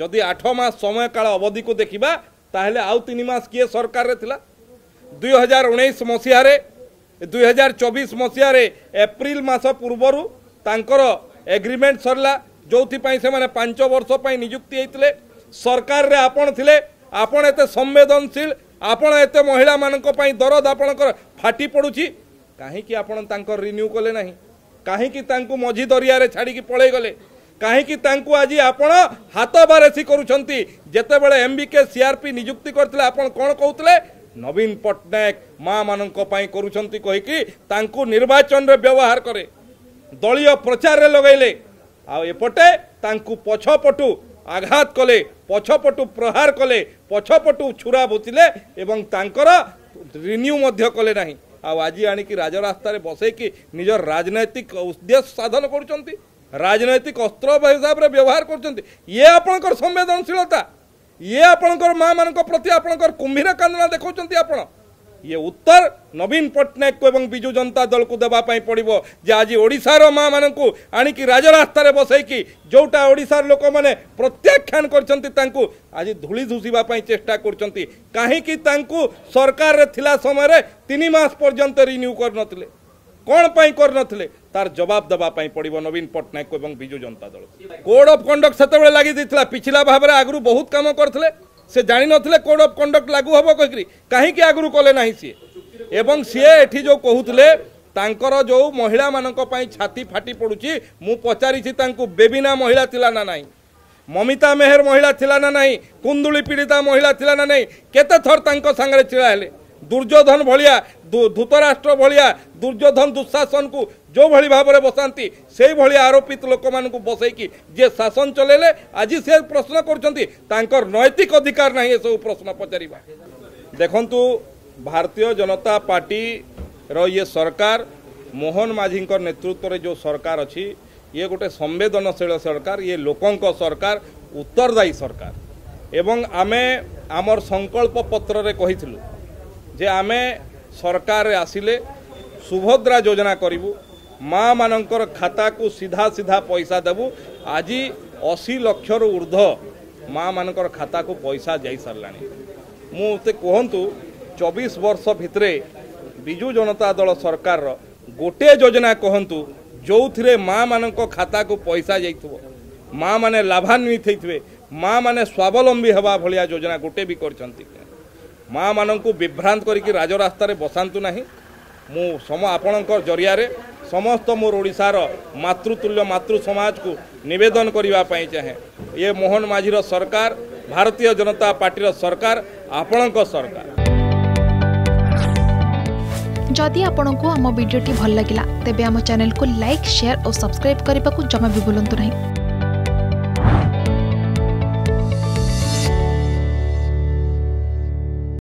ଯଦି ଆଠ ମାସ ସମୟକାଳ ଅବଧିକୁ ଦେଖିବା ତାହେଲେ ଆଉ ତିନି ମାସ କିଏ ସରକାରରେ ଥିଲା ଦୁଇ ହଜାର ଉଣେଇଶ ମସିହାରେ ଦୁଇ ହଜାର ଚବିଶ ମସିହାରେ ଏପ୍ରିଲ ମାସ ପୂର୍ବରୁ ତାଙ୍କର ଏଗ୍ରିମେଣ୍ଟ ସରିଲା ଯେଉଁଥିପାଇଁ ସେମାନେ ପାଞ୍ଚ ବର୍ଷ ପାଇଁ ନିଯୁକ୍ତି ହେଇଥିଲେ ସରକାରରେ ଆପଣ ଥିଲେ ଆପଣ ଏତେ ସମ୍ବେଦନଶୀଳ ଆପଣ ଏତେ ମହିଳାମାନଙ୍କ ପାଇଁ ଦରଦ ଆପଣଙ୍କର ଫାଟି ପଡ଼ୁଛି କାହିଁକି ଆପଣ ତାଙ୍କର ରିନ୍ୟୁ କଲେ ନାହିଁ କାହିଁକି ତାଙ୍କୁ ମଝି ଦରିଆରେ ଛାଡ଼ିକି ପଳେଇଗଲେ କାହିଁକି ତାଙ୍କୁ ଆଜି ଆପଣ ହାତ ବାରେସି କରୁଛନ୍ତି ଯେତେବେଳେ ଏମ୍ବିକେ ସିଆର୍ପି ନିଯୁକ୍ତି କରିଥିଲେ ଆପଣ କ'ଣ କହୁଥିଲେ ନବୀନ ପଟ୍ଟନାୟକ ମାଆମାନଙ୍କ ପାଇଁ କରୁଛନ୍ତି କହିକି ତାଙ୍କୁ ନିର୍ବାଚନରେ ବ୍ୟବହାର କରେ ଦଳୀୟ ପ୍ରଚାରରେ ଲଗାଇଲେ ଆଉ ଏପଟେ ତାଙ୍କୁ ପଛପଟୁ ଆଘାତ କଲେ ପଛପଟୁ ପ୍ରହାର କଲେ ପଛପଟୁ ଛୁରା ବୋତିଲେ ଏବଂ ତାଙ୍କର ରିନ୍ୟୁ ମଧ୍ୟ କଲେ ନାହିଁ ଆଉ ଆଜି ଆଣିକି ରାଜରାସ୍ତାରେ ବସେଇକି ନିଜର ରାଜନୈତିକ ଉଦ୍ଦେଶ୍ୟ ସାଧନ କରୁଛନ୍ତି রাজনৈতিক অস্ত্র হিসাবে ব্যবহার করছেন ইয়ে আপনার সংবেদনশীলতা ইয়ে আপনার মা মান প্রতি আপনার কুম্ভীর কান্দনা দেখুম আপনার ইয়ে উত্তর নবীন পট্টনাক এবং বিজু জনতা দলকে দেওয়া পড়ব যে আজ ওড়শার মা মানুষ আনিকি রাজরাস্তার বসাইকি যেটা ওড়শার লোক মানে প্রত্যাখ্যান করছেন তাঁকু আজ ধূলি ধূসিবা চেষ্টা করছেন কাহিকি তাঁকু সরকারে থিলা সময় তিন মাস পর্যন্ত রিনিউ করে নথিলে কোণ করে তার জবাব দেওয়া পড়ব নবীন পট্টনাক এবং বিজু জনতা দল কোড অফ কন্ডক্ট সেতবে লাগি পিছিলা ভাবে আগু বহু কাম করলে সে জাঁ নলে কোড অফ কন্ডক্ট লাগু হব কী কী আগু কলে না সি এবং সি এটি যে কুলে তাঁর যে মহিলা মানুষ ছাতি ফাটি পড়ুছি মু পচারিছি তাঁকু বেবিনা মহিলা লা না নাই মমিতা মেহের মহিলা লা না নাই কুন্দুলি পীড়িতা মহিলা লা না নাই কেতে থর তাঁক সাংরে ছিড়া হলে ଦୁର୍ଯ୍ୟୋଧନ ଭଳିଆ ଧୂତରାଷ୍ଟ୍ର ଭଳିଆ ଦୁର୍ଯ୍ୟୋଧନ ଦୁଃଶାସନକୁ ଯେଉଁଭଳି ଭାବରେ ବସାନ୍ତି ସେଇଭଳି ଆରୋପିତ ଲୋକମାନଙ୍କୁ ବସେଇକି ଯିଏ ଶାସନ ଚଲେଇଲେ ଆଜି ସେ ପ୍ରଶ୍ନ କରୁଛନ୍ତି ତାଙ୍କର ନୈତିକ ଅଧିକାର ନାହିଁ ଏସବୁ ପ୍ରଶ୍ନ ପଚାରିବା ଦେଖନ୍ତୁ ଭାରତୀୟ ଜନତା ପାର୍ଟିର ଇଏ ସରକାର ମୋହନ ମାଝୀଙ୍କ ନେତୃତ୍ୱରେ ଯେଉଁ ସରକାର ଅଛି ଇଏ ଗୋଟେ ସମ୍ବେଦନଶୀଳ ସରକାର ଇଏ ଲୋକଙ୍କ ସରକାର ଉତ୍ତରଦାୟୀ ସରକାର ଏବଂ ଆମେ ଆମର ସଂକଳ୍ପ ପତ୍ରରେ କହିଥିଲୁ যে ଆମେ ସରକାରରେ ଆସିଲେ ସୁଭଦ୍ରା ଯୋଜନା କରିବୁ ମାଆମାନଙ୍କର ଖାତାକୁ ସିଧା ସିଧା ପଇସା ଦେବୁ ଆଜି ଅଶୀ ଲକ୍ଷରୁ ଉର୍ଦ୍ଧ୍ୱ ମାଆମାନଙ୍କର ଖାତାକୁ ପଇସା ଯାଇସାରିଲାଣି ମୁଁ ମୋତେ କୁହନ୍ତୁ ଚବିଶ ବର୍ଷ ଭିତରେ ବିଜୁ ଜନତା ଦଳ ସରକାରର ଗୋଟିଏ ଯୋଜନା କୁହନ୍ତୁ ଯେଉଁଥିରେ ମାଆମାନଙ୍କ ଖାତାକୁ ପଇସା ଯାଇଥିବ ମାଆମାନେ ଲାଭାନ୍ୱିତ ହେଇଥିବେ ମାଆମାନେ ସ୍ୱାବଲମ୍ବୀ ହେବା ଭଳିଆ ଯୋଜନା ଗୋଟେ ବି କରିଛନ୍ତି ମାଆମାନଙ୍କୁ ବିଭ୍ରାନ୍ତ କରିକି ରାଜରାସ୍ତାରେ ବସାନ୍ତୁ ନାହିଁ ମୁଁ ସମ ଆପଣଙ୍କ ଜରିଆରେ ସମସ୍ତ ମୋର ଓଡ଼ିଶାର ମାତୃତୁଲ୍ୟ ମାତୃ ସମାଜକୁ ନିବେଦନ କରିବା ପାଇଁ ଚାହେଁ ଏ ମୋହନ ମାଝୀର ସରକାର ଭାରତୀୟ ଜନତା ପାର୍ଟିର ସରକାର ଆପଣଙ୍କ ସରକାର ଯଦି ଆପଣଙ୍କୁ ଆମ ଭିଡ଼ିଓଟି ଭଲ ଲାଗିଲା ତେବେ ଆମ ଚ୍ୟାନେଲକୁ ଲାଇକ୍ ସେୟାର ଓ ସବସ୍କ୍ରାଇବ୍ କରିବାକୁ ଜମା ବି ଭୁଲନ୍ତୁ ନାହିଁ